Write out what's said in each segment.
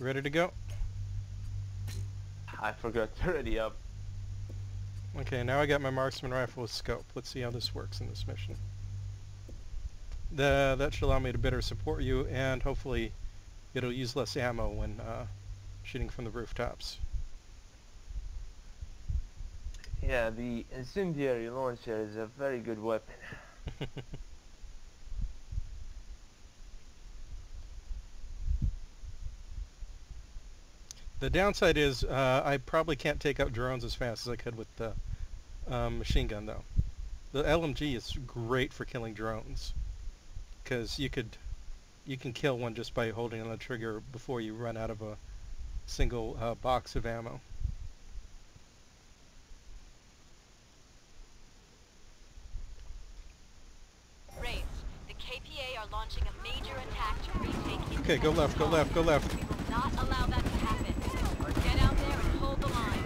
Ready to go? I forgot to ready up. Okay, now I got my marksman rifle with scope. Let's see how this works in this mission. The, that should allow me to better support you, and hopefully it'll use less ammo when uh, shooting from the rooftops. Yeah, the incendiary launcher is a very good weapon. the downside is uh, I probably can't take out drones as fast as I could with the um, machine gun though. The LMG is great for killing drones because you could you can kill one just by holding on the trigger before you run out of a single uh, box of ammo. Wraiths, the KPA are launching a major attack to retake Okay, go left, go left, go left. We will not allow that to happen. Get out there and hold the line.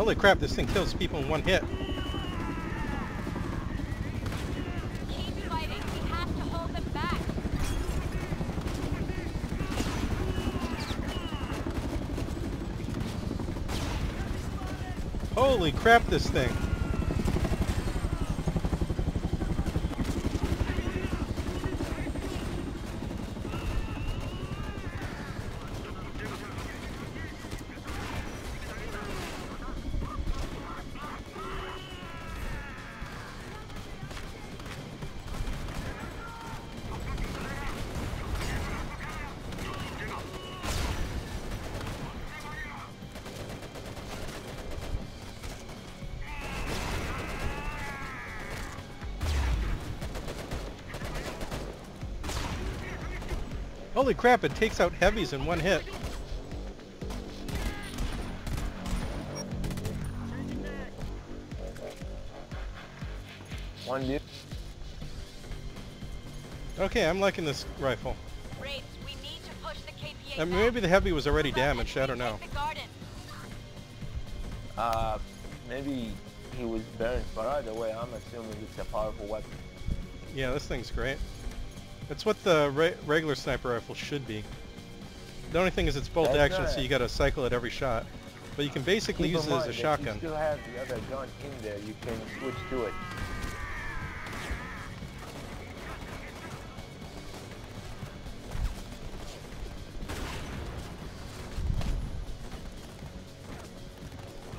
Holy crap, this thing kills people in one hit. Holy crap, this thing. Holy crap, it takes out heavies in one hit. One dude. Okay, I'm liking this rifle. Wraiths, we need to push the KPA Uh, maybe the heavy was already Move out and damaged, I don't know. retake the garden. Uh, maybe he was burned, but either way, I'm assuming it's a powerful weapon. Yeah, this thing's great. It's what the re regular sniper rifle should be. The only thing is it's bolt That's action, so you gotta cycle at every shot. But you can basically Keep use it as a that shotgun. You still have the other gun in there. You can switch to it.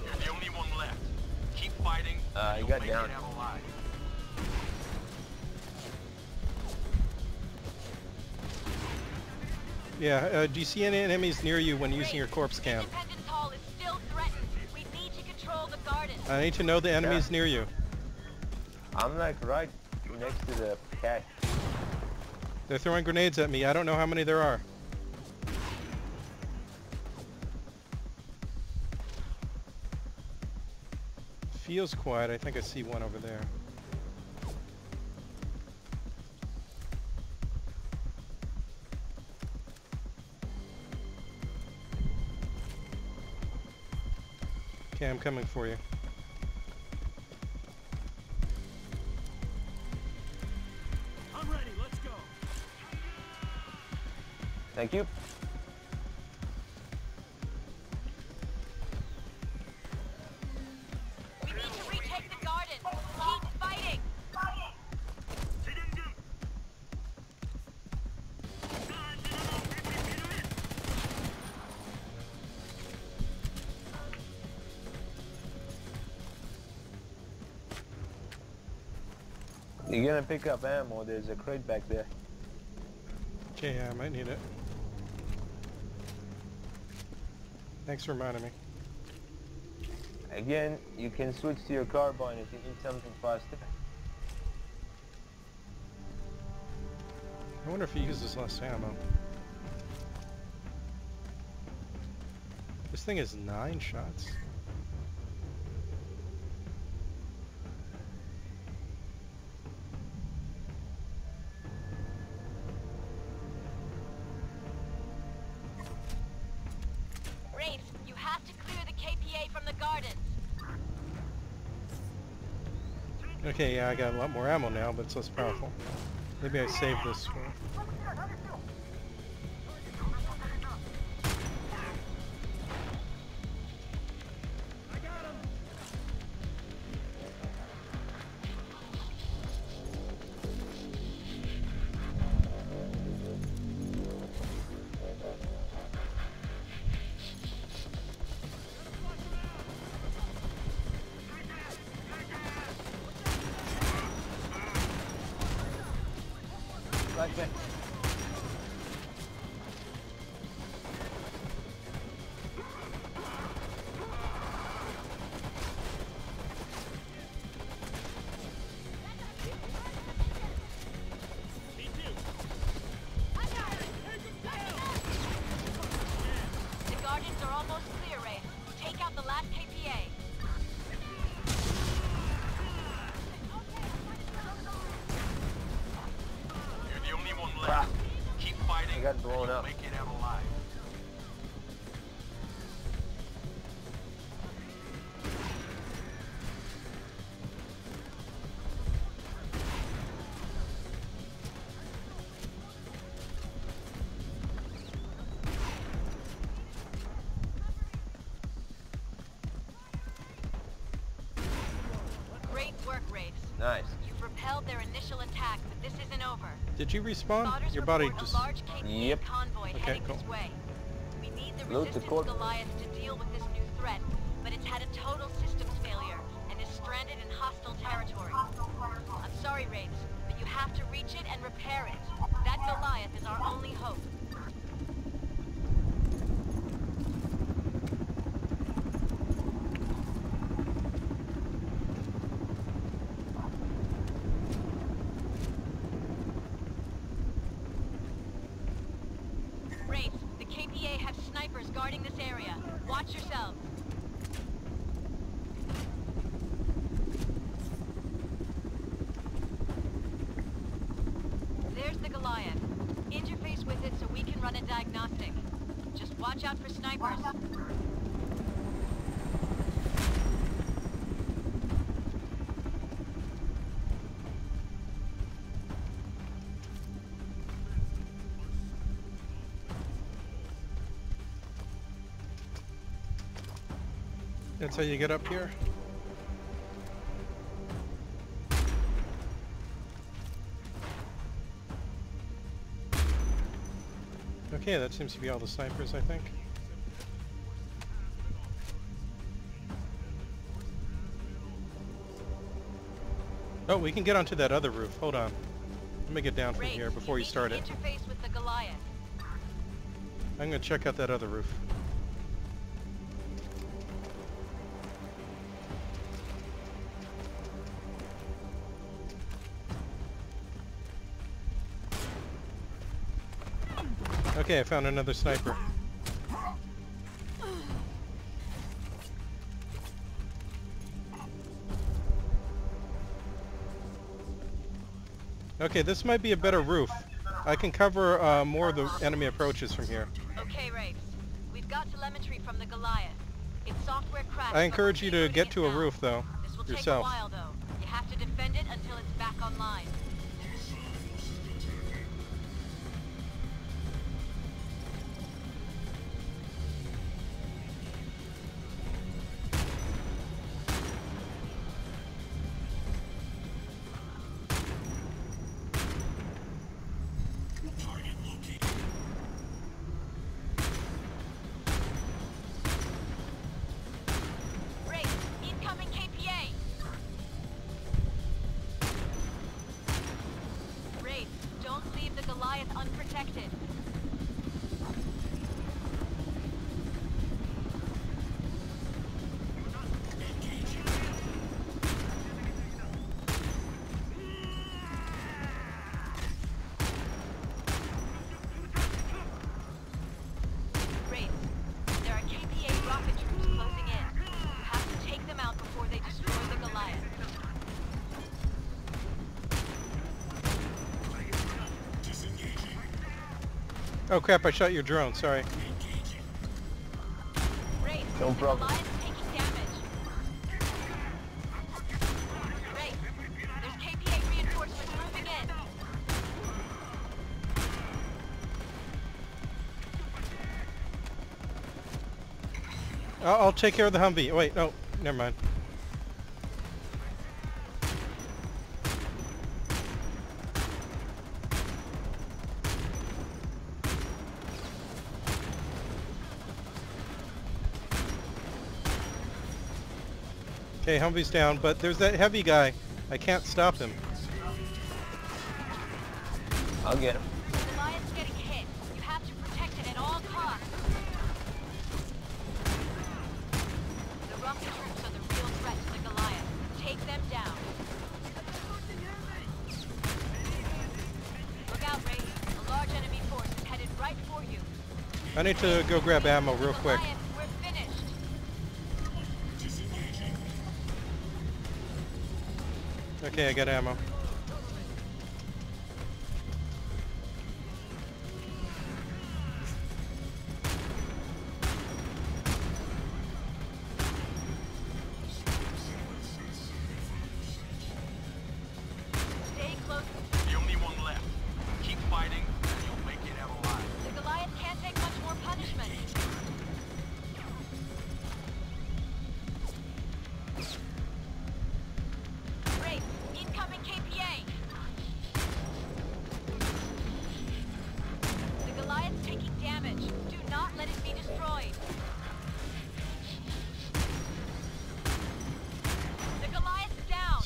You're the only one left. Keep fighting. Uh, he You'll got make down. Yeah, uh, do you see any enemies near you when using your corpse cam? Independence Hall is still threatened. We need to control the garden. I need to know the enemies near you. I'm like right next to the cache. They're throwing grenades at me. I don't know how many there are. Feels quiet. I think I see one over there. Okay, I'm coming for you. I'm ready. Let's go. Thank you. You're gonna pick up ammo. There's a crate back there. Okay, yeah, I might need it. Thanks for reminding me. Again, you can switch to your carbine if you need something faster. I wonder if he uses less ammo. This thing is nine shots. I got a lot more ammo now, but it's less powerful. Maybe I save this for... Flashbang. The blown and up. Make it out alive. Great work, Wraiths. Nice. You've repelled their initial attack, but this isn't over. Did you respawn? Spotters Your body just... a Yep. convoy Okay, heading cool. this way. We need the Load the resistance cor- Goliath to deal with this new threat, but it's had a total systems failure and is stranded in hostile territory. I'm sorry, Wraiths, but you have to reach it and repair it. That Goliath is our only hope. Wraith, the KPA have snipers guarding this area. Watch yourselves. There's the Goliath. Interface with it so we can run a diagnostic. Just watch out for snipers. That's how you get up here? Okay, that seems to be all the snipers, I think. Oh, we can get onto that other roof. Hold on. Let me get down from here before you start it. With the Goliath. I'm gonna check out that other roof. Okay, I found another sniper. Okay, this might be a better roof. I can cover uh, more of the enemy approaches from here. Okay, Wraiths. We've got telemetry from the Goliath. Its software crashed. I encourage you to get to a roof, though, This will yourself. take a while, though. You have to defend it until it's back online. Goliath Oh crap, I shot your drone, sorry. No problem. I'll, I'll take care of the Humvee. Oh, wait, no, never mind. Okay, Humvee's down, but there's that heavy guy. I can't stop him. I'll get him. The Goliath's getting hit. You have to protect it at all costs. The rocket troops are the real threat to the Goliath. Take them down. Look out, Ray. A large enemy force is headed right for you. I need to go grab ammo real quick. Okay, I got ammo.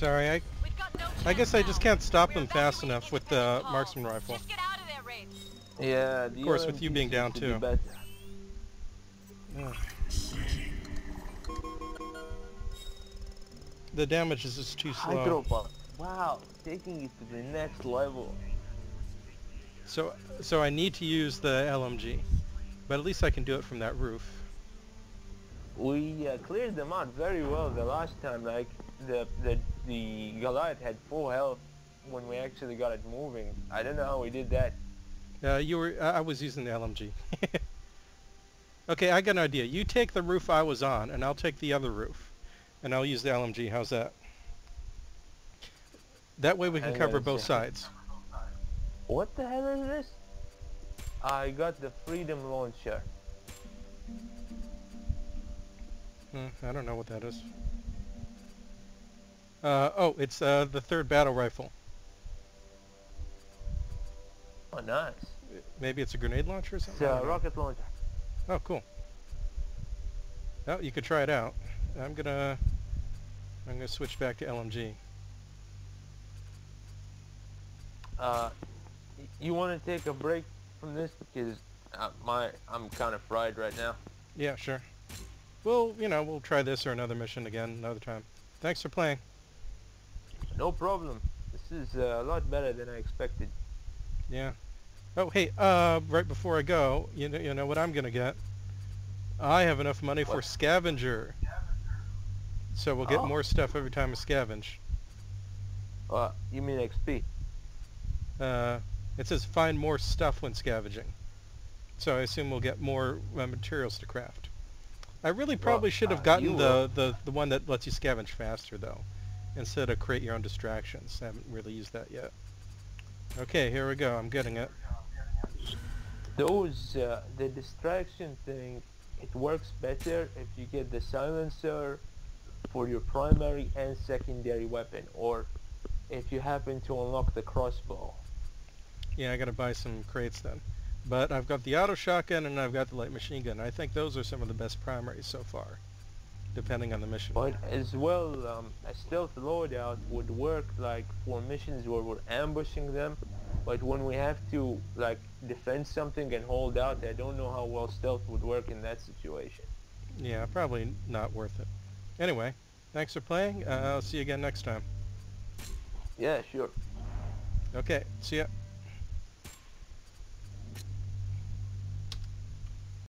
Sorry, I no I guess I just can't stop We're them fast enough with the Section marksman rifle. Just get out of there, Yeah, the Of course, with you being down seems to be too. The damage is just too slow. Hydropump. Wow, taking it to the next level. So, so I need to use the LMG, but at least I can do it from that roof. We uh, cleared them out very well the last time. Like the the the Goliath had full health when we actually got it moving. I don't know how we did that. Uh, you were, I was using the LMG. okay, I got an idea. You take the roof I was on, and I'll take the other roof, and I'll use the LMG. How's that? That way we can cover both sides. What the hell is this? I got the Freedom Launcher. Hmm, I don't know what that is. Uh, oh, it's uh, the third battle rifle. Oh, nice. Maybe it's a grenade launcher or something? I a rocket launcher. Oh, cool. Oh, you could try it out. I'm gonna, I'm gonna switch back to LMG. Uh, you want to take a break from this because uh, my I'm kind of fried right now. Yeah, sure. Well, you know, we'll try this or another mission again another time. Thanks for playing. No problem. This is uh, a lot better than I expected. Yeah. Oh, hey, uh, right before I go, you know, you know what I'm gonna get? I have enough money for What? scavenger. So we'll get Oh. more stuff every time we scavenge. Uh, you mean XP? Uh, it says find more stuff when scavenging. So I assume we'll get more uh, materials to craft. I really probably should have uh, gotten the, the, the one that lets you scavenge faster though, instead of create your own distractions. I haven't really used that yet. Okay, here we go. I'm getting it. Those uh, the distraction thing, it works better if you get the silencer for your primary and secondary weapon, or if you happen to unlock the crossbow. Yeah, I gotta buy some crates then. But I've got the auto shotgun and I've got the light machine gun. I think those are some of the best primaries so far, depending on the mission. But as well, um, a stealth loadout would work like for missions where we're ambushing them. But when we have to like defend something and hold out, I don't know how well stealth would work in that situation. Yeah, probably not worth it. Anyway, thanks for playing. Uh, I'll see you again next time. Yeah, sure. Okay, see ya.